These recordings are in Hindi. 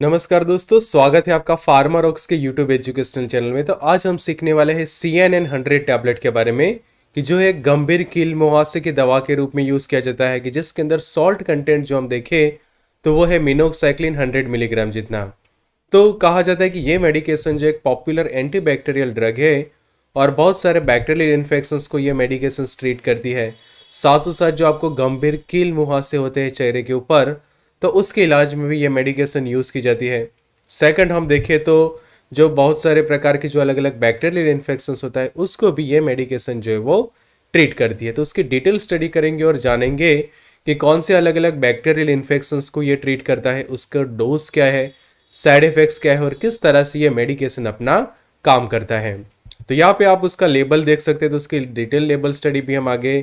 नमस्कार दोस्तों, स्वागत है आपका फार्मा रॉक्स के यूट्यूब एजुकेशनल चैनल में। तो आज हम सीखने वाले हैं C N N hundred tablet के बारे में, कि जो एक गंभीर कील मुहासे की दवा के रूप में यूज़ किया जाता है, कि जिसके अंदर सॉल्ट कंटेंट जो हम देखें तो वो है मिनोक्साइक्लिन हंड्रेड मिलीग्राम जितना। तो कहा जाता है कि ये मेडिकेशन जो एक पॉपुलर एंटीबैक्टीरियल ड्रग है, और बहुत सारे बैक्टीरियल इन्फेक्शंस को ये मेडिकेशन ट्रीट करती है। साथों साथ जो आपको गंभीर कील मुहासे होते हैं चेहरे के ऊपर तो उसके इलाज में भी ये मेडिकेशन यूज़ की जाती है। सेकंड हम देखें तो जो बहुत सारे प्रकार के जो अलग अलग बैक्टीरियल इन्फेक्शन होता है, उसको भी ये मेडिकेशन जो है वो ट्रीट करती है। तो उसकी डिटेल स्टडी करेंगे और जानेंगे कि कौन से अलग अलग बैक्टीरियल इन्फेक्शन को ये ट्रीट करता है, उसका डोज क्या है साइड इफ़ेक्ट्स क्या है और किस तरह से ये मेडिकेशन अपना काम करता है। तो यहाँ पे आप उसका लेबल देख सकते हैं तो उसकी डिटेल लेबल स्टडी भी हम आगे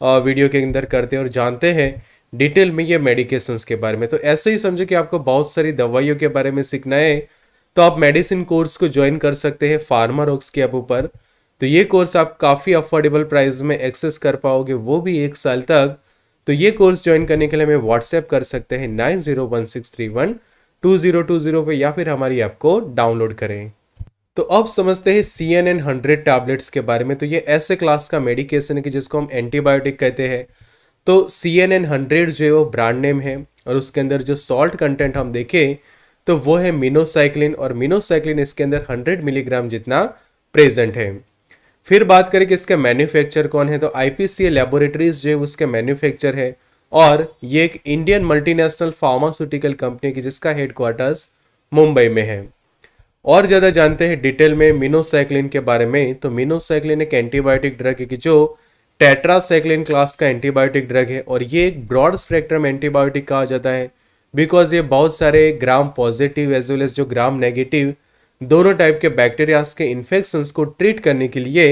वीडियो के अंदर करते हैं और जानते हैं डिटेल में ये मेडिकेशंस के बारे में। तो ऐसे ही समझो कि आपको बहुत सारी दवाइयों के बारे में सीखना है तो आप मेडिसिन कोर्स को ज्वाइन कर सकते हैं फार्मा रॉक्स के ऊपर। तो ये कोर्स आप काफ़ी अफोर्डेबल प्राइस में एक्सेस कर पाओगे, वो भी एक साल तक। तो ये कोर्स ज्वाइन करने के लिए हमें व्हाट्सएप कर सकते हैं, nine zero one six three one, two zero two zero पे, या फिर हमारी ऐप को डाउनलोड करें। तो अब समझते हैं C N N hundred tablets के बारे में। तो ये ऐसे क्लास का मेडिकेशन है कि जिसको हम एंटीबायोटिक कहते हैं। तो सी एन एन हंड्रेड जो है वो ब्रांड नेम है और उसके अंदर जो सॉल्ट कंटेंट हम देखें तो वो है मिनोसाइक्लिन और मिनोसाइक्लिन इसके अंदर हंड्रेड मिलीग्राम जितना प्रेजेंट है। फिर बात करें कि इसका मैन्युफैक्चर कौन है तो आईपीसीए लेबोरेटरीज जो है उसके मैन्युफैक्चर है और ये एक इंडियन मल्टीनेशनल फार्मास्यूटिकल कंपनी की जिसका हेडक्वार्टर्स मुंबई में है। और ज़्यादा जानते हैं डिटेल में मिनोसाइक्लिन के बारे में तो मिनोसाइक्लिन एक एंटीबायोटिक ड्रग है कि जो टेट्रासाइक्लिन क्लास का एंटीबायोटिक ड्रग है और ये एक ब्रॉड स्पेक्ट्रम एंटीबायोटिक कहा जाता है बिकॉज़ ये बहुत सारे gram positive as well as जो ग्राम नेगेटिव दोनों टाइप के बैक्टीरियाज के इन्फेक्शंस को ट्रीट करने के लिए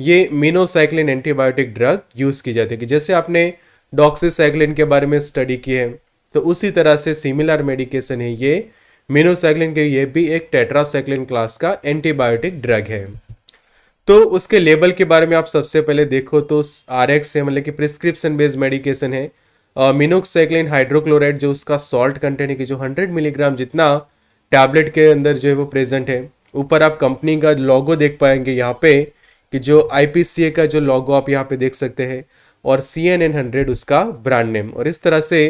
ये मिनोसाइक्लिन एंटीबायोटिक ड्रग यूज़ की जाती है। जैसे आपने डॉक्सीसाइक्लिन के बारे में स्टडी की है तो उसी तरह से सिमिलर मेडिकेशन है ये। मिनोसाइक्लिन के ये भी एक टेट्रासाइक्लिन क्लास का एंटीबायोटिक ड्रग है। तो उसके लेबल के बारे में आप सबसे पहले देखो तो आर एक्स है मतलब कि प्रिस्क्रिप्शन बेस्ड मेडिकेशन है। मिनोक्साइक्लिन हाइड्रोक्लोराइड जो उसका सॉल्ट कंटेंट है कि जो 100 मिलीग्राम जितना टैबलेट के अंदर जो है वो प्रेजेंट है। ऊपर आप कंपनी का लॉगो देख पाएँगे यहाँ पे कि जो आईपीसीए का जो लॉगो आप यहाँ पे देख सकते हैं और सी एन एन हंड्रेड उसका ब्रांड नेम और इस तरह से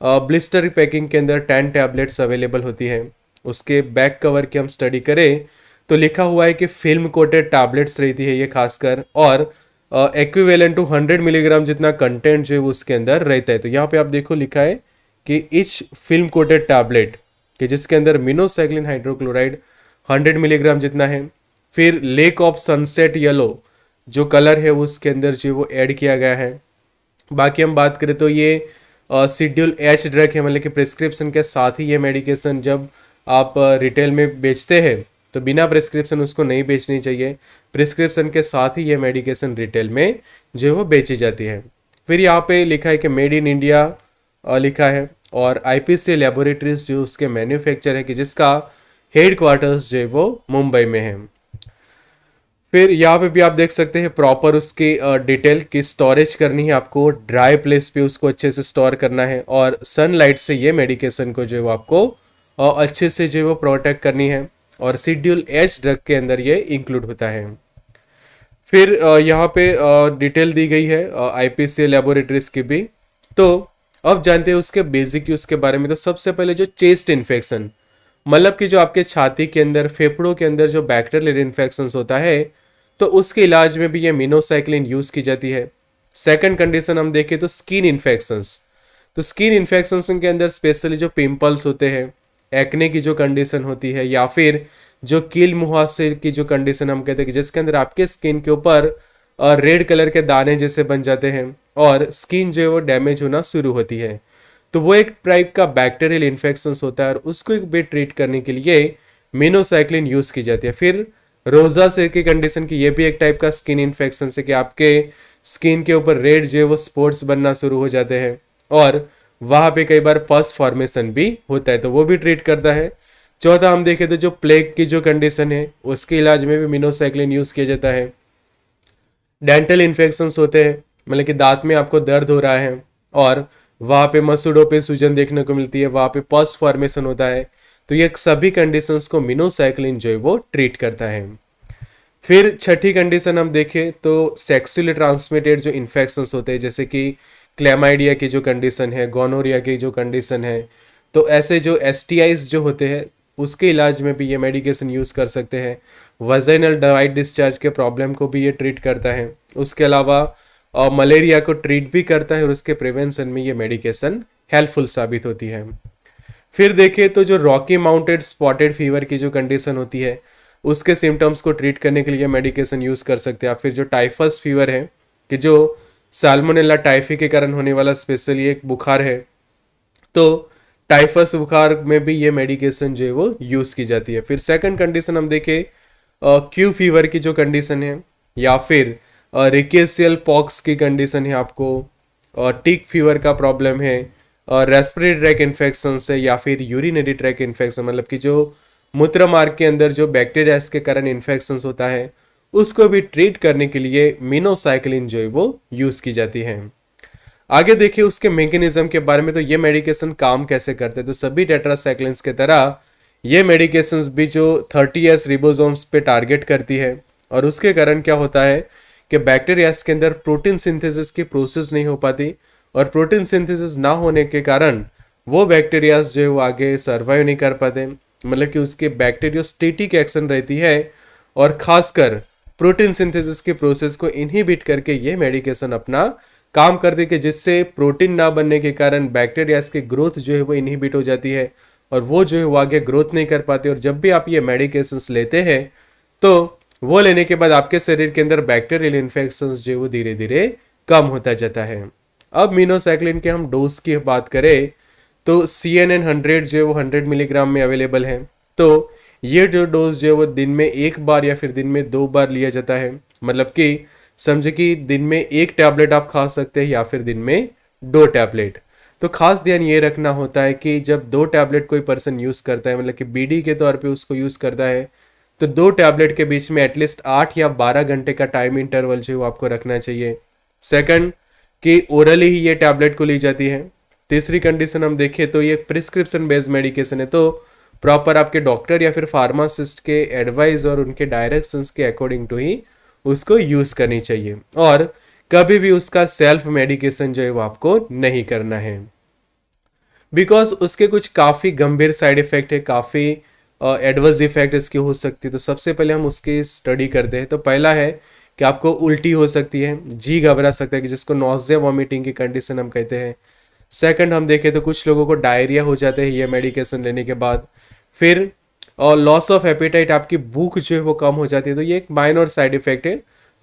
ब्लिस्टर पैकिंग के अंदर टेन टैबलेट्स अवेलेबल होती हैं। उसके बैक कवर की हम स्टडी करें तो लिखा हुआ है कि फ़िल्म कोटेड टैबलेट्स रहती है ये खासकर, और एक्विवेलेंट टू हंड्रेड मिलीग्राम जितना कंटेंट जो है उसके अंदर रहता है। तो यहाँ पे आप देखो लिखा है कि इच फ़िल्म कोटेड टैबलेट कि जिसके अंदर मिनोसाइक्लिन हाइड्रोक्लोराइड हंड्रेड मिलीग्राम जितना है, फिर लेक ऑफ़ सनसेट येलो जो कलर है उसके अंदर जो वो ऐड किया गया है। बाकी हम बात करें तो ये शेड्यूल एच ड्रग है मतलब कि प्रिस्क्रिप्शन के साथ ही ये मेडिकेशन जब आप रिटेल में बेचते हैं तो बिना प्रिस्क्रिप्शन उसको नहीं बेचनी चाहिए। प्रिस्क्रिप्शन के साथ ही ये मेडिकेशन रिटेल में जो वो बेची जाती है। फिर यहाँ पे लिखा है कि मेड इन इंडिया लिखा है और आईपीसी लेबोरेटरीज जो उसके मैन्युफैक्चर है कि जिसका हेड क्वार्टर्स जो है वो मुंबई में है। फिर यहाँ पे भी आप देख सकते हैं प्रॉपर उसकी डिटेल की स्टोरेज करनी है आपको। ड्राई प्लेस पे उसको अच्छे से स्टोर करना है और सनलाइट से ये मेडिकेशन को जो है वो आपको अच्छे से जो है वो प्रोटेक्ट करनी है। और शेड्यूल एच ड्रग के अंदर ये इंक्लूड होता है। फिर यहाँ पे डिटेल दी गई है आईपीसी लेबोरेटरीज की भी। तो अब जानते हैं उसके बेसिक यूज़ के बारे में। तो सबसे पहले जो चेस्ट इन्फेक्शन मतलब कि जो आपके छाती के अंदर, फेफड़ों के अंदर जो बैक्टीरियल इन्फेक्शन होता है तो उसके इलाज में भी ये मिनोसाइक्लिन यूज़ की जाती है। सेकंड कंडीशन हम देखें तो स्किन इन्फेक्शंस तो स्किन इन्फेक्शन के अंदर स्पेशली जो पिंपल्स होते हैं एक्ने की जो कंडीशन होती है, या फिर जो कील मुहासे की जो कंडीशन हम कहते हैं कि जिसके अंदर आपके स्किन के ऊपर रेड कलर के दाने जैसे बन जाते हैं और स्किन जो है वो डैमेज होना शुरू होती है। तो वो एक टाइप का बैक्टीरियल इन्फेक्शन होता है और उसको एक भी ट्रीट करने के लिए मिनोसाइक्लिन यूज़ की जाती है। फिर रोजा से की कंडीशन की ये भी एक टाइप का स्किन इन्फेक्शन से कि आपके स्किन के ऊपर रेड जो है वो स्पॉट्स बनना शुरू हो जाते हैं और वहाँ पे कई बार पस फॉर्मेशन भी होता है तो वो भी ट्रीट करता है। चौथा, हम देखें तो जो प्लेग की जो कंडीशन है, उसके इलाज में भी मिनोसाइक्लिन यूज़ किया जाता है। डेंटल इन्फेक्शन होते हैं मतलब कि दांत में आपको दर्द हो रहा है, और वहाँ पे मसूड़ों पे सूजन देखने को मिलती है, वहाँ पे पस फॉर्मेशन होता है तो ये सभी कंडीशंस को मिनोसाइक्लिन जो है वो ट्रीट करता है। फिर छठी कंडीशन हम देखें तो सेक्सुअली ट्रांसमिटेड जो इन्फेक्शंस होते हैं, जैसे कि क्लेमाइडिया की जो कंडीशन है गोनोरिया की जो कंडीशन है तो ऐसे जो एस जो होते हैं, उसके इलाज में भी ये मेडिकेशन यूज़ कर सकते हैं। वजनल डवाइट डिस्चार्ज के प्रॉब्लम को भी ये ट्रीट करता है। उसके अलावा और मलेरिया को ट्रीट भी करता है और उसके प्रिवेंशन में ये मेडिकेशन हेल्पफुल साबित होती है। फिर देखें तो जो रॉकी माउंटेड स्पॉटेड फीवर की जो कंडीशन होती है, उसके सिम्टम्स को ट्रीट करने के लिए मेडिकेशन यूज़ कर सकते हैं। या फिर जो टाइफस फीवर है, कि जो साल्मोनेला टाइफी के कारण होने वाला स्पेशली एक बुखार है। तो टाइफस बुखार में भी ये मेडिकेशन जो है वो यूज़ की जाती है। फिर सेकंड कंडीशन हम देखें क्यू फीवर की जो कंडीशन है, या फिर रिकेसियल पॉक्स की कंडीशन है आपको टिक फीवर का प्रॉब्लम है और रेस्पिरेटरी ट्रैक इन्फेक्शन से या फिर यूरिनरी ट्रैक इन्फेक्शन मतलब कि जो मूत्र मार्ग के अंदर जो बैक्टीरिया के कारण इन्फेक्शन होता है। उसको भी ट्रीट करने के लिए मिनोसाइक्लिन जो है वो यूज़ की जाती है। आगे देखिए, उसके मेकेनिज्म के बारे में तो ये मेडिकेशन काम कैसे करते हैं? तो सभी टेट्रासाइक्लिन के तरह ये मेडिकेशंस भी जो थर्टी एस रिबोजोम्स पे टारगेट करती है। और उसके कारण क्या होता है कि बैक्टीरियाज के अंदर प्रोटीन सिंथेसिस की प्रोसेस नहीं हो पाती और प्रोटीन सिंथेसिस ना होने के कारण वो बैक्टीरियाज जो है वो आगे सर्वाइव नहीं कर पाते। मतलब कि उसके बैक्टीरियोस्टेटिक एक्शन रहती है और खासकर प्रोटीन सिंथेसिस की प्रोसेस को इनहिबिट करके ये मेडिकेशन अपना काम कर दे कि जिससे प्रोटीन ना बनने के कारण बैक्टीरियाज की ग्रोथ जो है वो इनहिबिट हो जाती है और वो जो है वो आगे ग्रोथ नहीं कर पाते और जब भी आप ये मेडिकेशंस लेते हैं तो वो लेने के बाद आपके शरीर के अंदर बैक्टीरियल इन्फेक्शन जो है वो धीरे धीरे कम होता जाता है। अब मीनोसाइक्लिन के हम डोज की बात करें तो सी एन एन हंड्रेड जो है वो हंड्रेड मिलीग्राम में अवेलेबल है। तो ये जो डोज जो है वो दिन में एक बार या फिर दिन में दो बार लिया जाता है। मतलब कि समझे कि दिन में एक टैबलेट आप खा सकते हैं या फिर दिन में दो टैबलेट तो खास ध्यान ये रखना होता है कि जब दो टैबलेट कोई पर्सन यूज़ करता है मतलब कि बीडी के तौर पे उसको यूज़ करता है तो दो टैबलेट के बीच में एटलीस्ट आठ या बारह घंटे का टाइम इंटरवल जो है वो आपको रखना चाहिए। सेकंड कि ओरली ही ये टैबलेट को ली जाती है। तीसरी कंडीशन हम देखें तो ये प्रिस्क्रिप्शन बेस्ड मेडिकेशन है। तो प्रॉपर आपके डॉक्टर या फिर फार्मासिस्ट के एडवाइस और उनके डायरेक्शंस के अकॉर्डिंग टू ही उसको यूज़ करनी चाहिए। और कभी भी उसका सेल्फ मेडिकेशन जो है वो आपको नहीं करना है। बिकॉज़ उसके कुछ काफ़ी गंभीर साइड इफ़ेक्ट है, काफ़ी एडवर्स इफ़ेक्ट इसकी हो सकती है। तो सबसे पहले हम उसकी स्टडी करते हैं। तो पहला है कि आपको उल्टी हो सकती है, जी घबरा सकता है कि जिसको नॉजिया वॉमिटिंग की कंडीशन हम कहते हैं। सेकंड हम देखें तो कुछ लोगों को डायरिया हो जाता है, ये मेडिकेशन लेने के बाद। फिर, और लॉस ऑफ़ एपेटाइट आपकी भूख जो है वो कम हो जाती है तो ये एक माइनर साइड इफ़ेक्ट है।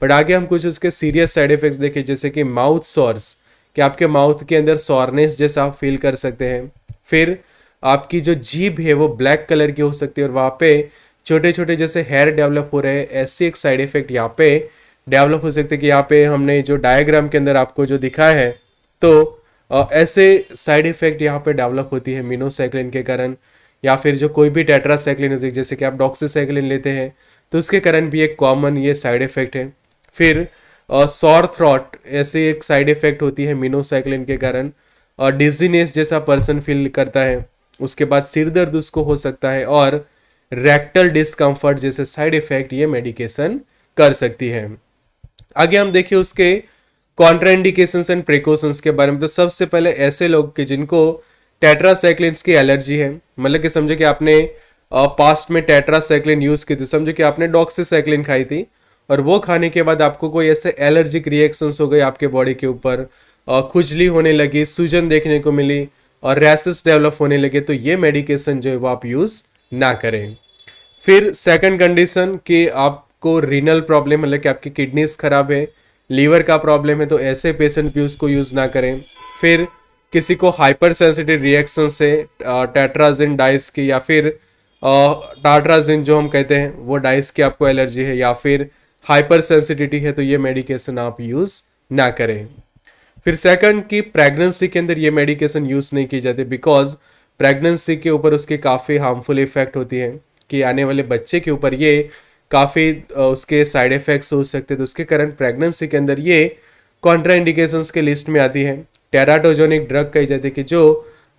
बट आगे हम कुछ उसके सीरियस साइड इफेक्ट्स देखें, जैसे कि माउथ सॉर्स कि आपके माउथ के अंदर सॉरनेस जैसा आप फील कर सकते हैं। फिर, आपकी जो जीभ है वो ब्लैक कलर की हो सकती है, और वहाँ पे छोटे छोटे जैसे हेयर डेवलप हो रहे हैं, ऐसे एक साइड इफ़ेक्ट यहाँ पे डेवलप हो सकते हैं कि यहाँ पे हमने जो डायग्राम के अंदर आपको जो दिखा है तो ऐसे साइड इफ़ेक्ट यहाँ पे डेवलप होती है मिनोसाइक्लिन के कारण, या फिर जो कोई भी टेट्रासाइक्लिन होती है, जैसे कि आप डॉक्सीसाइक्लिन लेते हैं तो उसके कारण भी एक कॉमन ये साइड इफ़ेक्ट है। फिर सॉर थ्रॉट ऐसे एक साइड इफ़ेक्ट होती है मिनोसाइक्लिन के कारण। और डिजीनेस जैसा पर्सन फील करता है, उसके बाद सिर दर्द उसको हो सकता है और रेक्टल डिस्कम्फर्ट जैसे साइड इफ़ेक्ट ये मेडिकेशन कर सकती है। आगे हम देखिए उसके कॉन्ट्राइंडिकेशन एंड प्रिकॉशंस के बारे में। तो सबसे पहले ऐसे लोग के जिनको टेट्रासाइक्लिन की एलर्जी है मतलब कि समझे कि आपने पास्ट में टेट्रासाइक्लिन यूज़ की थी, समझे कि आपने डॉक्सीसाइक्लिन खाई थी, और वो खाने के बाद आपको कोई ऐसे एलर्जिक रिएक्शंस हो गए आपके बॉडी के ऊपर खुजली होने लगी, सूजन देखने को मिली, और रैसेस डेवलप होने लगे तो ये मेडिकेशन जो है वो आप यूज़ ना करें। फिर सेकंड कंडीशन कि आपको रीनल प्रॉब्लम मतलब कि आपकी किडनीज खराब है लीवर का प्रॉब्लम है तो ऐसे पेशेंट भी उसको यूज़ ना करें। फिर किसी को हाइपर सेंसिटिव रिएक्शन से टेट्राजिन डाइस की, या फिर टाट्राजिन जो हम कहते हैं, वो डाइस की आपको एलर्जी है, या फिर हाइपर सेंसिटिविटी है तो ये मेडिकेशन आप यूज़ ना करें। फिर सेकंड कि प्रेगनेंसी के अंदर ये मेडिकेशन यूज़ नहीं की जाती बिकॉज़ प्रेगनेंसी के ऊपर उसकी काफ़ी हार्मफुल इफ़ेक्ट होती है, कि आने वाले बच्चे के ऊपर ये काफ़ी उसके साइड इफ़ेक्ट्स हो सकते हैं तो उसके कारण प्रेगनेंसी के अंदर ये कॉन्ट्राइंडिकेशंस के लिस्ट में आती है। टेराटोजोनिक ड्रग कही जाती है कि जो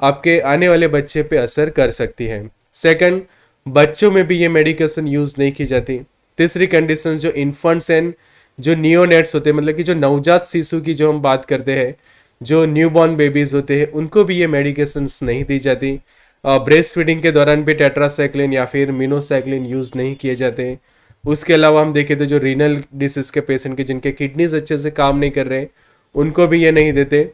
आपके आने वाले बच्चे पे असर कर सकती है। सेकंड बच्चों में भी ये मेडिकेशन यूज़ नहीं की जाती। तीसरी कंडीशन जो इन्फेंट्स एंड जो नियोनेट्स होते हैं मतलब कि जो नवजात शिशु की जो हम बात करते हैं, जो न्यूबॉर्न बेबीज होते हैं, उनको भी ये मेडिकेशन नहीं दी जाती। ब्रेस्ट फीडिंग के दौरान भी टेट्रासाइक्लिन या फिर मिनोसाइक्लिन यूज़ नहीं किए जाते। उसके अलावा हम देखे थे जो रीनल डिसीज के पेशेंट के जिनके किडनीज अच्छे से काम नहीं कर रहे, उनको भी ये नहीं देते।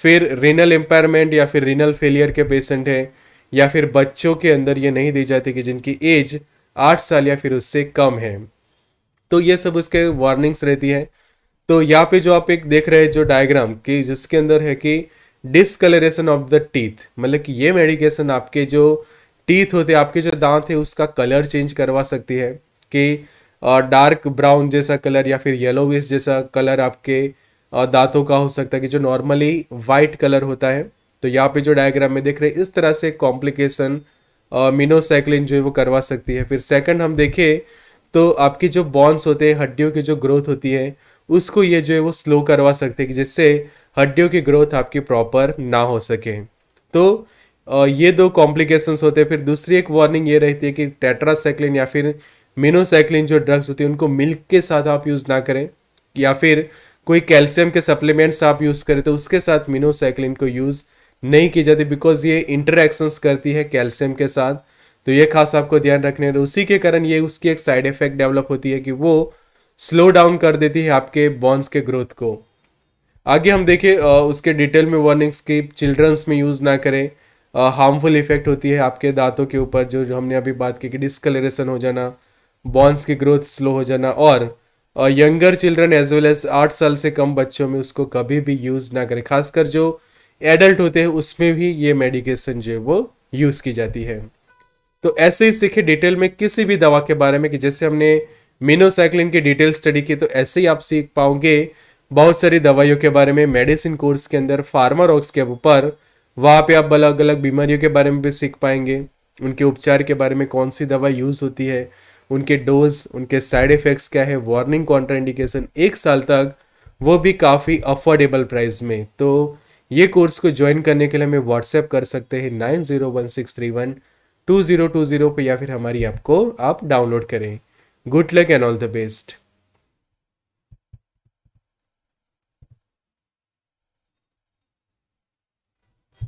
फिर रीनल एम्पायरमेंट या फिर रीनल फेलियर के पेशेंट हैं, या फिर बच्चों के अंदर ये नहीं दी जाती कि जिनकी एज आठ साल या फिर उससे कम है। तो ये सब उसके वार्निंग्स रहती है। तो यहाँ पे जो आप एक देख रहे हैं जो डायग्राम कि जिसके अंदर है कि डिसकलरेशन ऑफ़ द टीथ मतलब कि ये मेडिकेशन आपके जो टीथ होते आपके जो दांत है, उसका कलर चेंज करवा सकती है। कि डार्क ब्राउन जैसा कलर या फिर येलोविश जैसा कलर आपके दांतों का हो सकता है कि जो नॉर्मली वाइट कलर होता है। तो यहाँ पे जो डायग्राम में देख रहे हैं, इस तरह से कॉम्प्लिकेशन मिनोसाइक्लिन जो है वो करवा सकती है। फिर सेकंड हम देखें तो आपकी जो बॉन्स होते हैं, हड्डियों की जो ग्रोथ होती है, उसको ये जो है वो स्लो करवा सकते हैं जिससे हड्डियों की ग्रोथ आपकी प्रॉपर ना हो सके। तो ये दो कॉम्प्लिकेशंस होते हैं। फिर दूसरी एक वार्निंग ये रहती है कि टेट्रासाइक्लिन या फिर मिनोसाइक्लिन जो ड्रग्स होती है, उनको मिल्क के साथ आप यूज़ ना करें, या फिर कोई कैल्शियम के सप्लीमेंट्स आप यूज़ करें तो उसके साथ मिनोसाइक्लिन को यूज़ नहीं की जाती बिकॉज़ ये इंटरेक्शंस करती है कैल्शियम के साथ। तो ये खास आपको ध्यान रखने है। उसी के कारण ये उसकी एक साइड इफ़ेक्ट डेवलप होती है कि वो स्लो डाउन कर देती है आपके बॉन्स के ग्रोथ को। आगे हम देखें उसके डिटेल में वार्निंग्स की चिल्ड्रंस में यूज़ ना करें। हार्मफुल इफ़ेक्ट होती है आपके दांतों के ऊपर, जो जो हमने अभी बात की कि डिस्कलरेशन हो जाना बॉन्स की ग्रोथ स्लो हो जाना और younger children as well as आठ साल से कम बच्चों में उसको कभी भी यूज़ ना करें। खासकर जो एडल्ट होते हैं, उसमें भी ये मेडिकेशन जो है वो यूज़ की जाती है। तो ऐसे ही सीखे डिटेल में किसी भी दवा के बारे में कि जैसे हमने मिनोसाइक्लिन की डिटेल स्टडी की तो ऐसे ही आप सीख पाओगे बहुत सारी दवाइयों के बारे में मेडिसिन कोर्स के अंदर फार्मा रॉक्स के ऊपर, वहाँ पे आप अलग अलग बीमारियों के बारे में भी सीख पाएँगे। उनके उपचार के बारे में कौन सी दवा यूज़ होती है उनके डोज, उनके साइड इफ़ेक्ट्स क्या है, वार्निंग कॉन्ट्राइंडिकेशन एक साल तक, वो भी काफ़ी अफोर्डेबल प्राइस में। तो ये कोर्स को ज्वाइन करने के लिए हमें व्हाट्सएप कर सकते हैं nine zero one six three one two zero two zero पर या फिर हमारी ऐप को आप डाउनलोड करें। Good luck and all the best